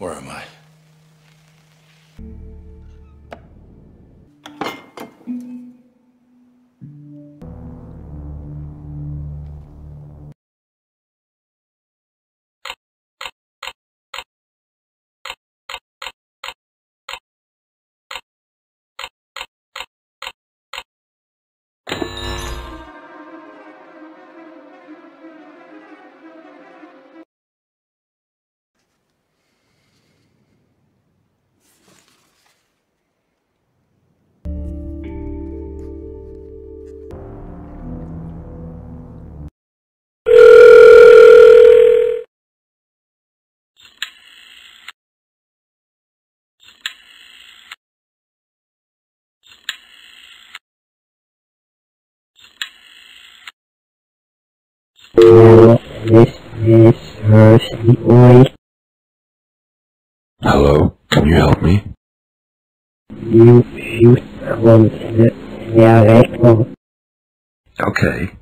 Where am I? Hello, this is Hershey Boy. Hello, can you help me? You shoot from the director. Okay.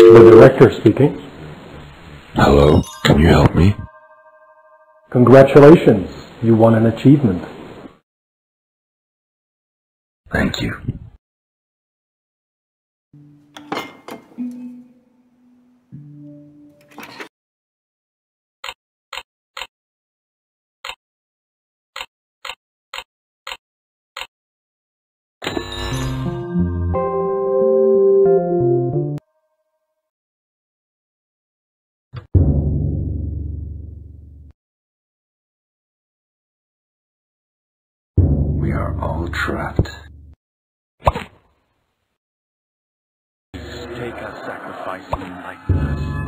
The director speaking. Hello, can you help me? Congratulations, you won an achievement. Thank you. Trapped. Take a sacrifice in life.